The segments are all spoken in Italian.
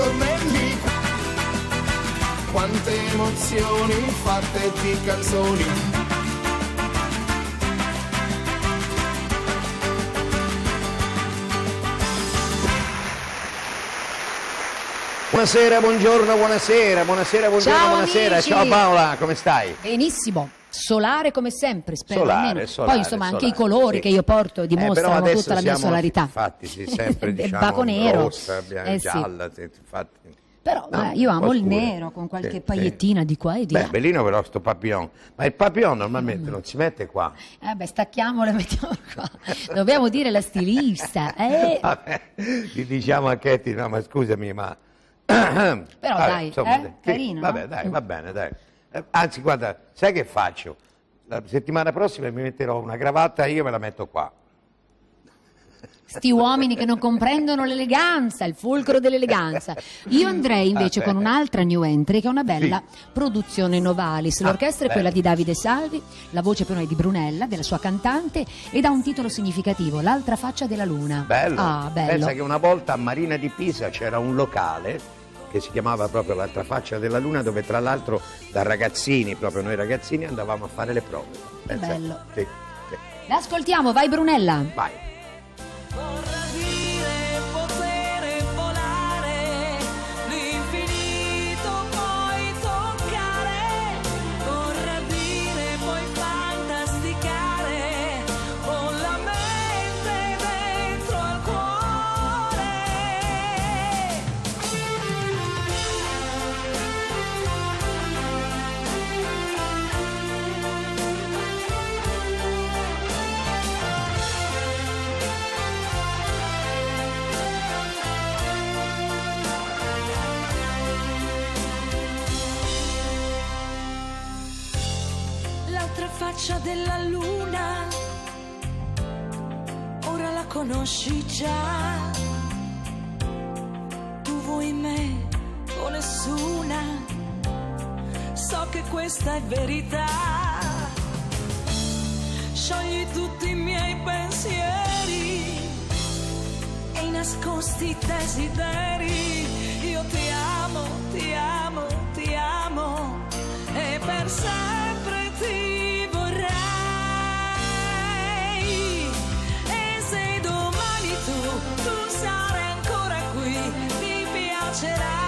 ritornelli. Quante emozioni fatte di canzoni. Buonasera, buongiorno, buonasera, buonasera, buongiorno, Ciao, buonasera. amici. Ciao Paola, come stai? Benissimo. Solare come sempre, spero Solare, almeno. solare, Poi insomma anche i solare, colori sì. che io porto Eh, dimostrano adesso tutta la mia solarità. Infatti, sì, sempre diciamo baco nero. rossa, bia- Eh, sì. gialla, sì, infatti. Però No, eh, io amo il nero con qualche Sì, pagliettina di qua e di Beh, là. bellino però sto papillon. Ma il papillon normalmente non si mette qua. Eh beh, stacchiamolo e mettiamolo qua. Dobbiamo dire la stilista. Eh? Vabbè, gli diciamo a Katie, no ma scusami, ma... Però Vabbè, dai, insomma, eh, sì, carino, Vabbè, no? dai, va bene, dai. Eh, Anzi, guarda, sai che faccio? La settimana prossima mi metterò una cravatta e io me la metto qua. Sti uomini che non comprendono l'eleganza, il fulcro dell'eleganza. Io andrei invece Ah, con un'altra new entry che è una bella produzione Novalis. Ah, L'orchestra è quella di Davide Salvi, la voce però è di Brunella, della sua cantante, ed ha un titolo significativo, L'altra faccia della luna. Bello. Ah, bello. Pensa che una volta a Marina di Pisa c'era un locale che si chiamava proprio l'altra faccia della luna dove tra l'altro da ragazzini, proprio noi ragazzini, andavamo a fare le prove. Pensa- bello. Sì, sì. L'ascoltiamo, vai Brunella. Vai. Della luna, ora la conosci già. Tu vuoi me o nessuna, so che questa è verità. Sciogli tutti i miei pensieri e i nascosti desideri. Io ti amo, ti amo, ti amo e per sempre piacerà così.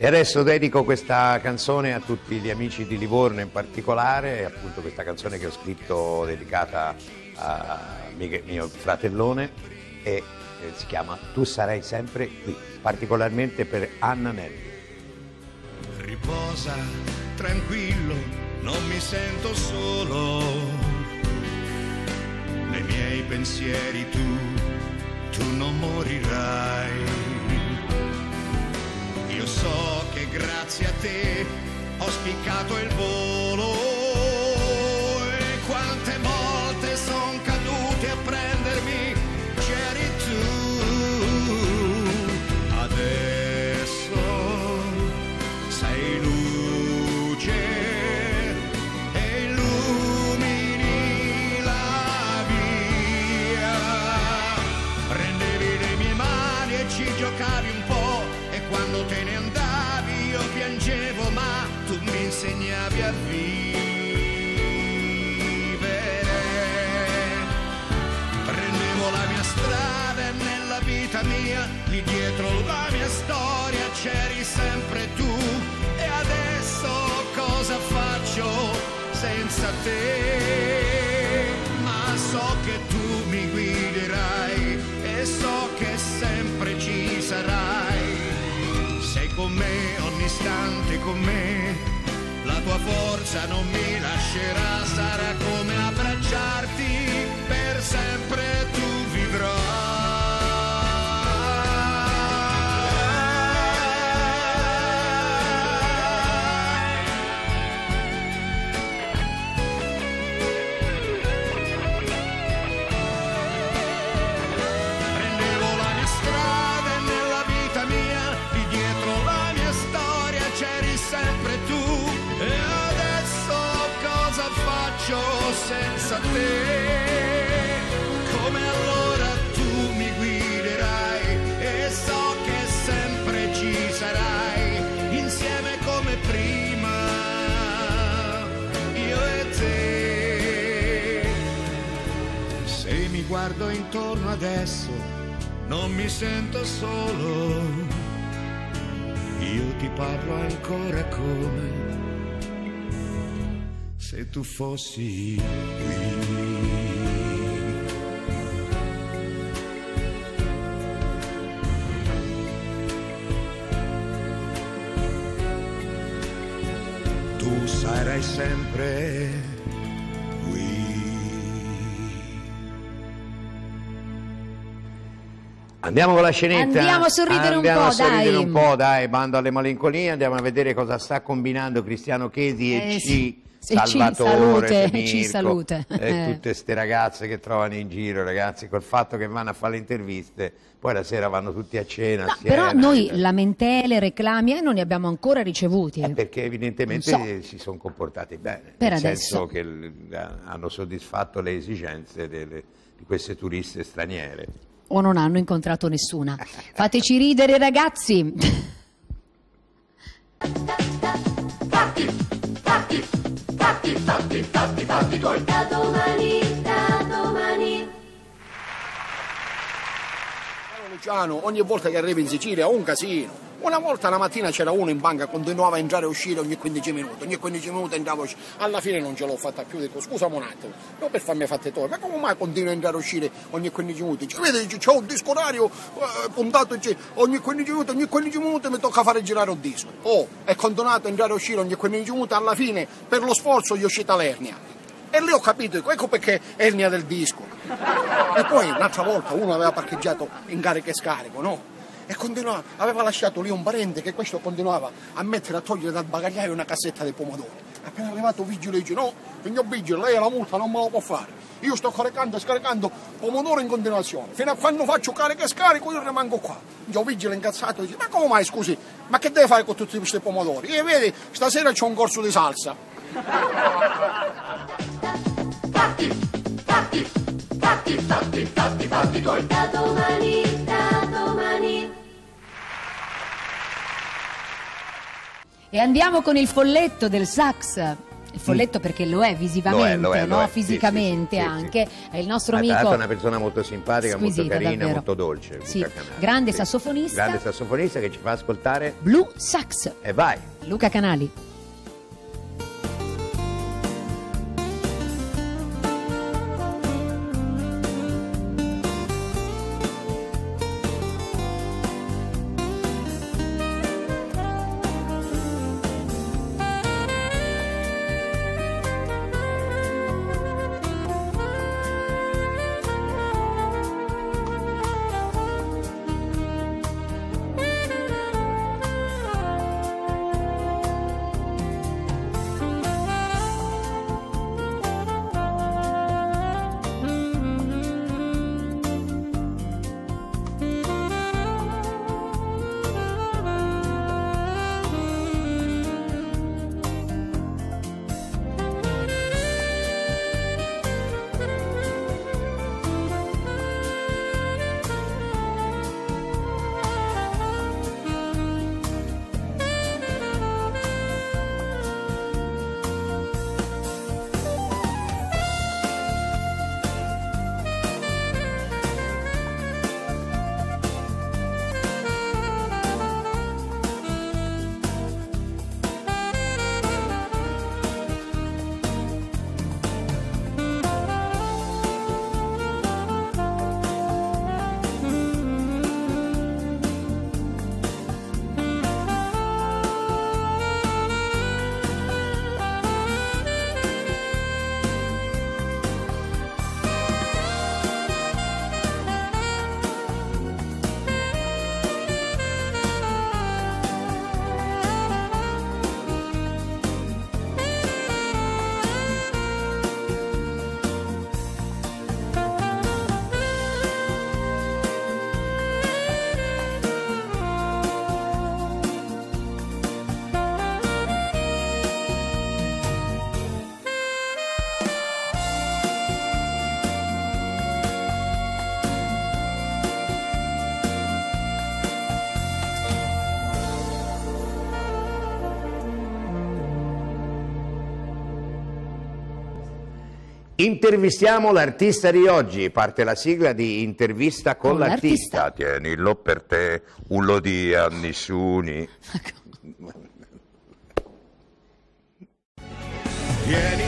E adesso dedico questa canzone a tutti gli amici di Livorno in particolare, appunto questa canzone che ho scritto dedicata a mio, fratellone e eh, si chiama Tu sarai sempre qui, particolarmente per Anna Nelli. Riposa tranquillo, non mi sento solo. Nei miei pensieri tu, tu non morirai. So che grazie a te ho spiccato il volo. E quante volte son cadute con me ogni istante con me. La tua forza non mi lascerà, sarà come abbracciarti per sempre tu guardo intorno adesso, non mi sento solo. Io ti parlo ancora come se tu fossi qui. Tu sarai sempre qui. Andiamo con la scenetta. Andiamo a sorridere un Andiamo po', a sorridere dai. un po', dai, bando alle malinconie, andiamo a vedere cosa sta combinando Cristiano Chesi e Eh, C. sì. Salvatore, salute, Mirko, salute. e Eh. tutte ste ragazze che trovano in giro, ragazzi, col fatto che vanno a fare le interviste, poi la sera vanno tutti a cena No, però noi lamentele, reclami eh, non ne abbiamo ancora ricevuti. Eh, perché evidentemente so. si sono comportati bene, Per nel adesso. senso che hanno soddisfatto le esigenze delle- di queste turiste straniere. O non hanno incontrato nessuna. Fateci ridere, ragazzi. Da domani, da domani. Caro Luciano, ogni volta che arrivi in Sicilia è un casino. Una volta la mattina c'era uno in banca, continuava a entrare e uscire ogni 15 minuti, ogni 15 minuti e uscire. Alla fine non ce l'ho fatta più, dico scusami un attimo, non per farmi fatte torre, ma come mai continua a entrare e uscire ogni 15 minuti? Cioè, vedi, c'è un disco orario eh, puntato, cioè, ogni 15 minuti, ogni 15 minuti mi tocca fare girare un disco. Oh, è continuato a entrare e uscire ogni 15 minuti, alla fine per lo sforzo gli è uscita l'ernia. E lì ho capito, ecco perché ernia del disco. E poi un'altra volta uno aveva parcheggiato in carica e scarico, no? E continuava, aveva lasciato lì un parente che questo continuava a mettere a togliere dal bagagliaio una cassetta di pomodori. Appena arrivato il vigile dice no, signor vigile, lei la multa non me la può fare. Io sto caricando e scaricando pomodoro in continuazione. Fino a quando faccio carica e scarico io rimango qua. Il vigile incazzato dice, ma come mai scusi, ma che deve fare con tutti questi pomodori? E vedi, stasera c'è un corso di salsa. Da domani, da domani. E andiamo con il folletto del sax. Il folletto perché lo è visivamente, Lo è, lo è, lo no? è. Sì, fisicamente sì, sì, sì, anche. È il nostro amico. è una persona molto simpatica, molto carina, davvero. molto dolce. Grande Sì. sassofonista. Grande sassofonista che ci fa ascoltare Blue Sax. e vai. Luca Canali. Intervistiamo l'artista di oggi, parte la sigla di intervista con, Con l'artista. l'artista. Tienilo per te, un lo dia a nessuno. Tienilo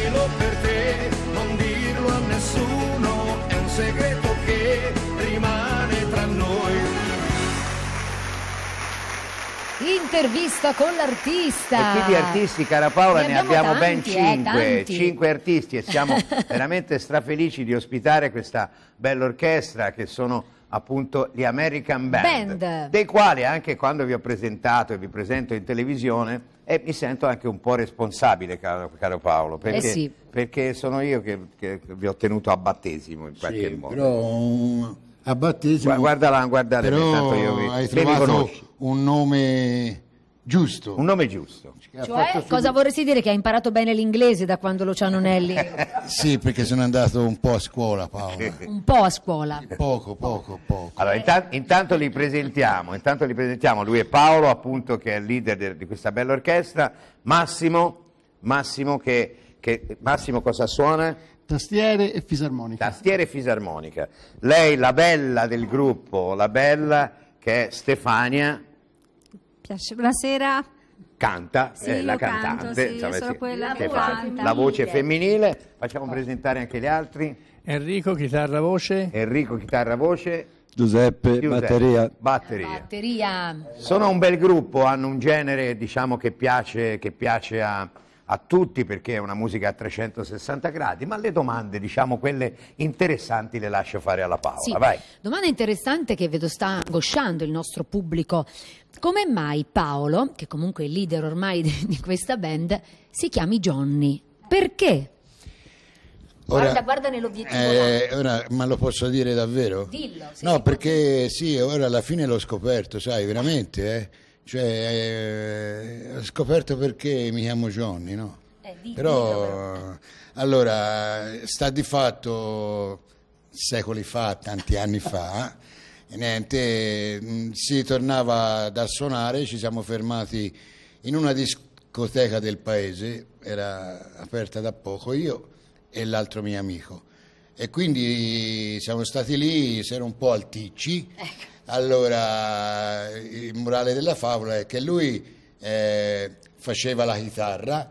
Intervista con l'artista. E qui di artisti, cara Paola, Ne ne abbiamo abbiamo ben tanti, eh, cinque, tanti. cinque artisti e siamo veramente strafelici di ospitare questa bella orchestra che sono appunto gli American Band, Band. dei quali anche quando vi ho presentato e vi presento in televisione eh, mi sento anche un po' responsabile, caro, caro Paolo, perché, Eh sì. perché sono io che, che vi ho tenuto a battesimo in qualche Sì, modo. però a battesimo... Gua- guarda là, guardate, però intanto io vi- hai trovato un nome giusto. Un nome giusto. Cioè, cosa vorresti dire? Che ha imparato bene l'inglese da quando Luciano Nelli? Sì, perché sono andato un po' a scuola, Paola. Un po' a scuola. Poco, poco, poco. Allora, intan- intanto li presentiamo, intanto li presentiamo, lui è Paolo, appunto, che è il leader de- di questa bella orchestra, Massimo, Massimo che, che- Massimo cosa suona? Tastiere e fisarmonica. Tastiera e fisarmonica. Lei, la bella del gruppo, la bella che è Stefania, Piace. Buonasera. canta, Sì, è la io canto, cantante, sì, insomma, sono sì, quella che fa la voce femminile. Facciamo presentare anche gli altri. Enrico, chitarra voce. Enrico, chitarra, voce. Giuseppe, Giuseppe, batteria. batteria. Batteria. Sono un bel gruppo, hanno un genere diciamo, che piace, che piace a, a tutti perché è una musica a 360 gradi, ma le domande, diciamo quelle interessanti, le lascio fare alla Paola. Sì. Vai. Domanda interessante che vedo sta angosciando il nostro pubblico. Come mai Paolo, che comunque è il leader ormai di, di questa band, si chiami Johnny? Perché? Guarda, guarda nell'obiettivo eh, ora, ma lo posso dire davvero? Dillo, no, perché sì, ora alla fine l'ho scoperto, sai, veramente, eh? Cioè, eh, ho scoperto perché mi chiamo Johnny, no? Eh, di- dillo Però, allora, sta di fatto secoli fa, tanti anni fa, niente, mh, si tornava da suonare, ci siamo fermati in una discoteca del paese, era aperta da poco, io e l'altro mio amico. E quindi siamo stati lì, si era un po' alticci. Allora, il morale della favola è che lui eh, faceva la chitarra,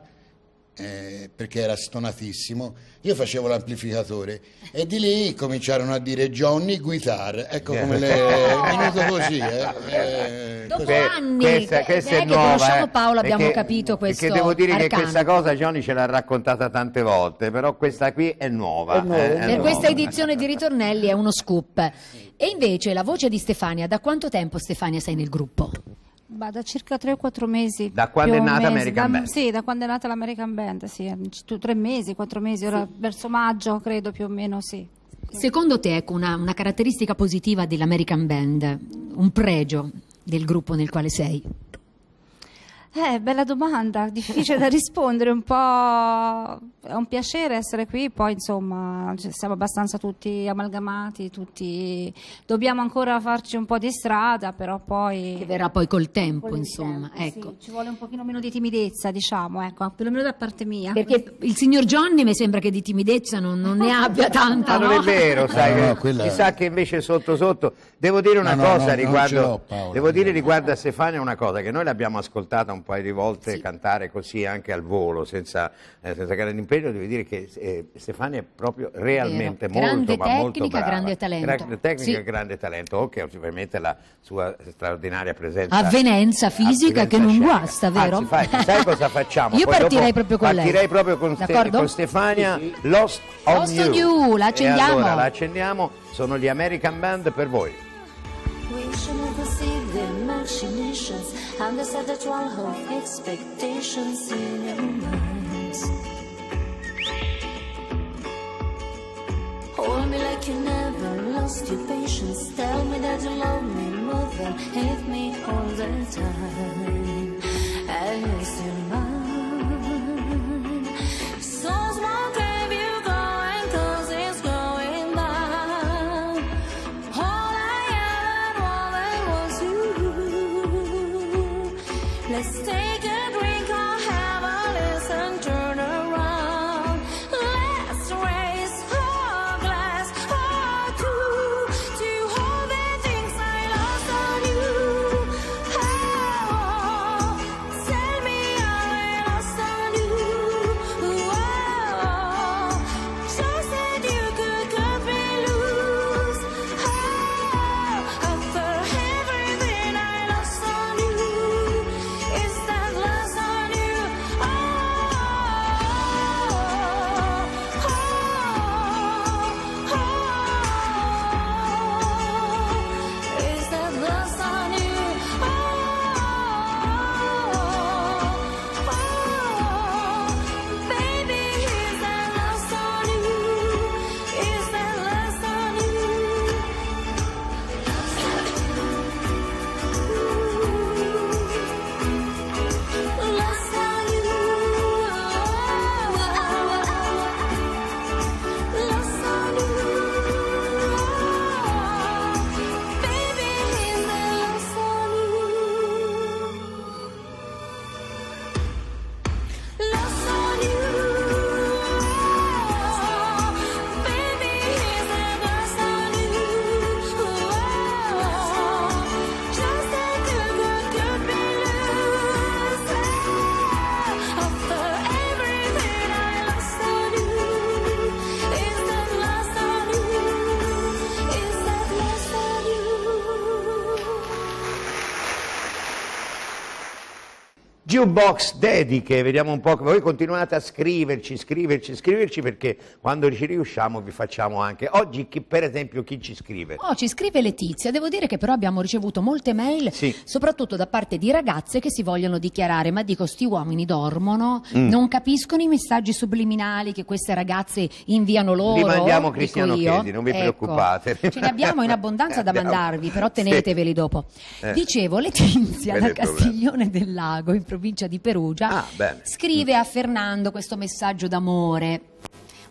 eh, perché era stonatissimo, io facevo l'amplificatore e di lì cominciarono a dire Johnny Guitar, ecco come le, è venuto così. Eh, eh, Dopo così. anni questa, che- questa che è nuova. conosciamo eh, Paolo abbiamo perché- capito questo Perché devo dire che arcano. questa cosa Johnny ce l'ha raccontata tante volte, però questa qui è nuova. eh, è Per nuova. questa edizione di Ritornelli è uno scoop. E invece la voce di Stefania, da quanto tempo Stefania sei nel gruppo? Bah, da circa 3 o 4 mesi. Da quando è nata mesi. American Da- Band? Sì, da quando è nata l'American Band, sì. Tu- Tre mesi, quattro mesi, ora verso maggio credo più o meno, sì. Secondo te, ecco, una, una caratteristica positiva dell'American Band, un pregio del gruppo nel quale sei? Eh, bella domanda, difficile da rispondere, un po' è un piacere essere qui, poi insomma ci- siamo abbastanza tutti amalgamati, tutti dobbiamo ancora farci un po' di strada, però poi Che verrà poi col tempo, Con il insomma. tempo, ecco. sì, ci vuole un pochino meno di timidezza, diciamo, ecco, perlomeno da parte mia. Perché il signor Johnny mi sembra che di timidezza non, non ne abbia tanta, Ma non no? è vero, sai, No, no, che- quella- mi sa che invece sotto sotto devo dire una cosa non riguardo Paolo. devo dire riguardo a Stefania una cosa che noi l'abbiamo ascoltata un paio di volte cantare così anche al volo senza, eh, senza grande impegno, devo dire che eh, Stefania è proprio realmente Vero. molto Grande ma molto tecnica, brava. grande talento. Grande tecnica Sì. e grande talento, oltre ovviamente la sua straordinaria presenza Avvenenza fisica che non scenica. guasta, vero? Anzi, fai- sai cosa facciamo? Io Poi partirei proprio con lei. Partirei proprio con, Ste- con Stefania Lost on Lost on You, la E accendiamo. allora la accendiamo, sono gli American Band per voi. We should never see the machinations and the wall of expectations in your minds. Hold me like you never lost your patience. Tell me that you love me more than hate me all the time. And you're still Jukebox dediche, vediamo un po', voi continuate a scriverci, scriverci, scriverci perché quando ci riusciamo vi facciamo anche. Oggi chi- per esempio chi ci scrive? Oh, ci scrive Letizia, devo dire che però abbiamo ricevuto molte mail, Sì. soprattutto da parte di ragazze che si vogliono dichiarare, ma dico, sti uomini dormono, Mm. non capiscono i messaggi subliminali che queste ragazze inviano loro. Li mandiamo Cristiano. Chiesi, non vi Ecco. preoccupate. Ce ne abbiamo in abbondanza da mandarvi, però Sì. teneteveli dopo. Eh. Dicevo, Letizia da. Castiglione del Lago, in provincia di Perugia, Ah, scrive a Fernando questo messaggio d'amore.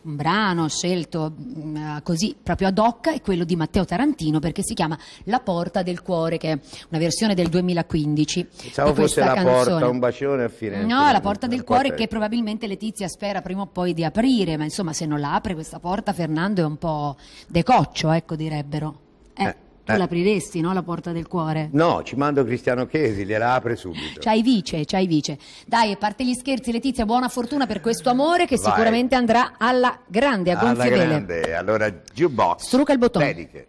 Un brano scelto mm, così proprio ad hoc è quello di Matteo Tarantino perché si chiama La porta del cuore, che è una versione del 2015. Pensavo fosse la canzone. porta, un bacione a Firenze. No, la porta del cuore che probabilmente Letizia spera prima o poi di aprire, ma insomma se non la apre questa porta Fernando è un po' decoccio, ecco direbbero. Eh, Eh, tu eh. l'apriresti, no, la porta del cuore? No, ci mando Cristiano Chiesi, gliela apre subito. C'hai vice, c'hai vice. Dai, a parte gli scherzi, Letizia, buona fortuna per questo amore che Vai. sicuramente andrà alla grande, a Alla gonfie vele. grande, allora Jukebox. Struca il bottone. Dediche.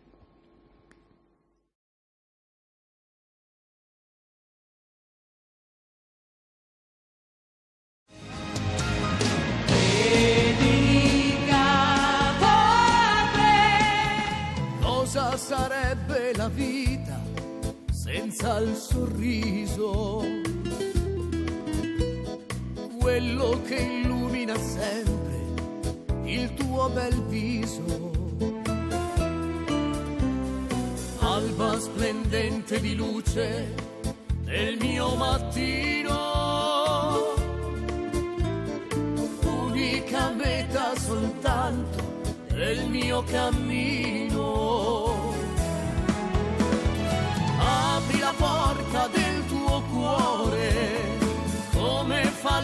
La vita senza il sorriso? Quello che illumina sempre il tuo bel viso. Alba splendente di luce del mio mattino. Unica meta soltanto del mio cammino.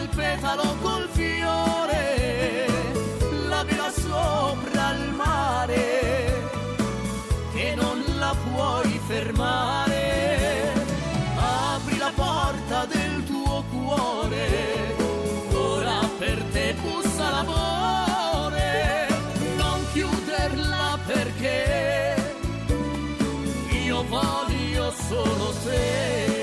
Il petalo col fiore, lavila sopra il mare, che non la puoi fermare. Apri la porta del tuo cuore, ora per te bussa l'amore, non chiuderla perché io voglio solo te.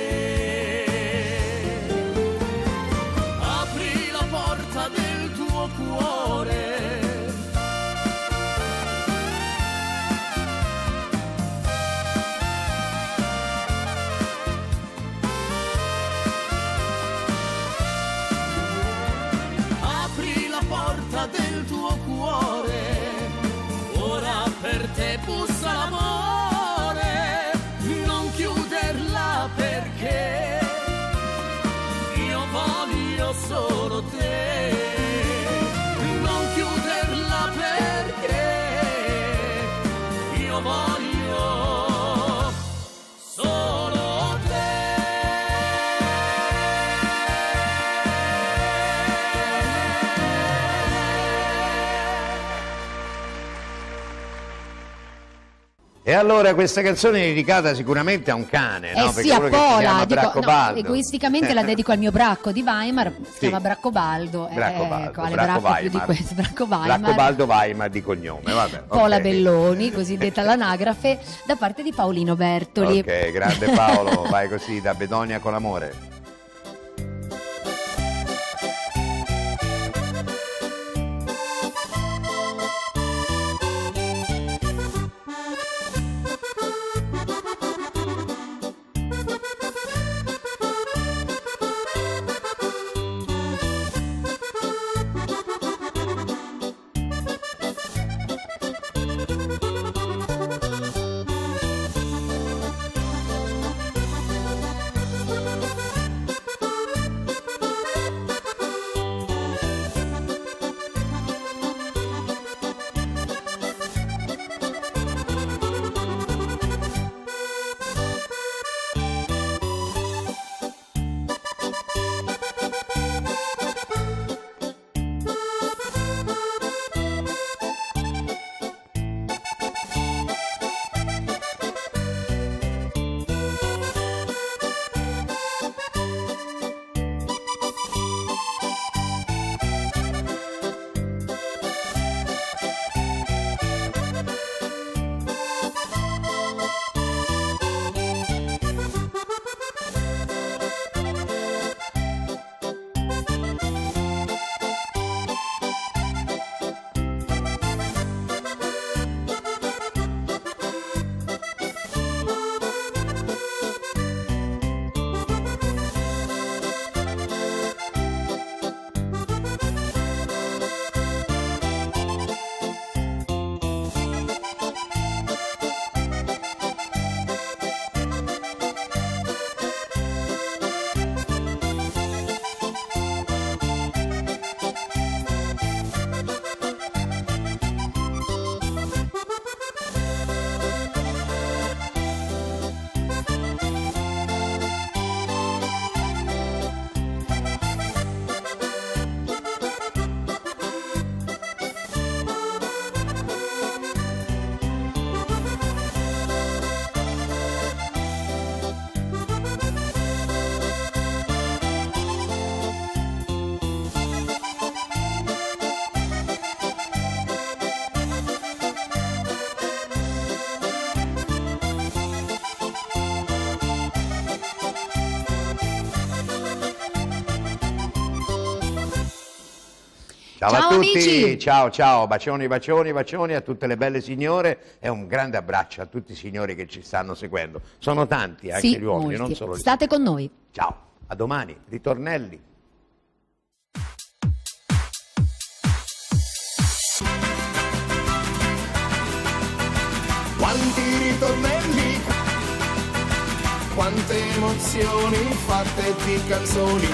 E allora questa canzone è dedicata sicuramente a un cane, no? Eh Perché sì, a che si Pola, dico, no, egoisticamente la dedico al mio bracco di Weimar, si Sì. chiama Braccobaldo, eh, Braccobaldo, ecco, alle Bracco bracche più di Weimar. questo, Bracco Weimar. Braccobaldo Weimar di cognome, vabbè. Pola. Belloni, cosiddetta l'anagrafe, da parte di Paolino Bertoli. Ok, grande Paolo, vai così da Bedonia con l'amore. Ciao, Ciao, a tutti, amici. ciao ciao, bacioni, bacioni, bacioni a tutte le belle signore e un grande abbraccio a tutti i signori che ci stanno seguendo. Sono tanti anche Sì, gli uomini, molti. non solo gli State con noi. Ciao, a domani, ritornelli. Quanti ritornelli, quante emozioni fatte di canzoni